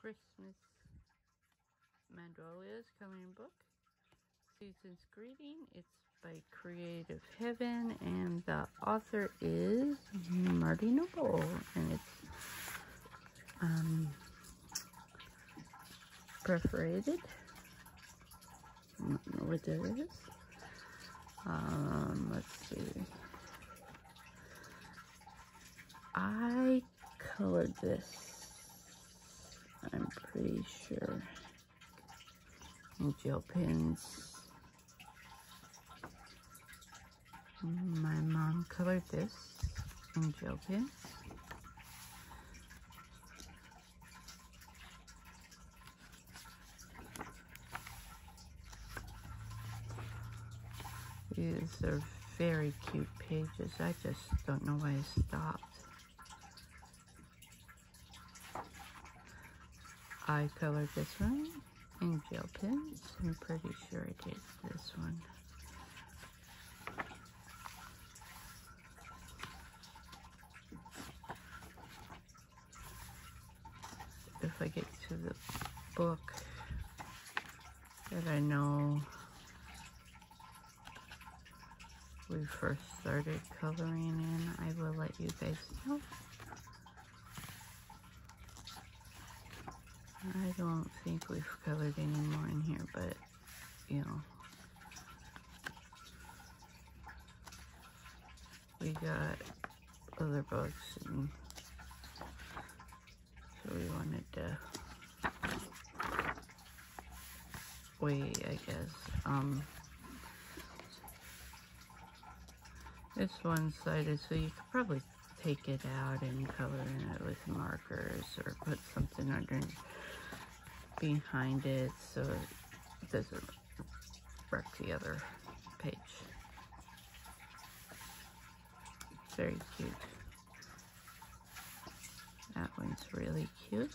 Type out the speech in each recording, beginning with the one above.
Christmas Mandalas coloring book. Season's Greeting. It's by Creative Haven and the author is Marty Noble and it's um, perforated. I don't know what that is. Um, let's see. I colored this I'm pretty sure. Gel pens. My mom colored this in gel pens. These are very cute pages. I just don't know why I stopped. I colored this one in gel pens. I'm pretty sure I did this one. If I get to the book that I know we first started coloring in, I will let you guys know. I don't think we've colored any more in here, but, you know. We got other books, and so we wanted to wait, I guess. Um, this one-sided, so you could probably take it out and color in it with markers or put something underneath behind it so it doesn't wreck the other page. Very cute. That one's really cute.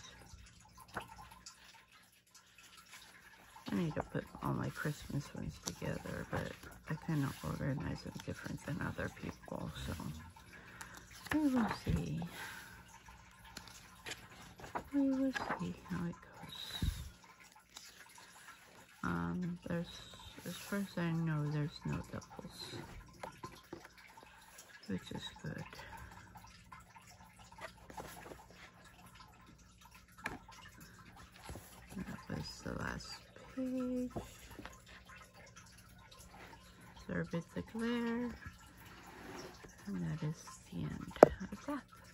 I need to put all my Christmas ones together, but I kind of organize them different than other people, so we will see. We will see how it goes. Um, there's, as far as I know, there's no doubles, which is good. That was the last page. Sorbet the glare. And that is the end of that.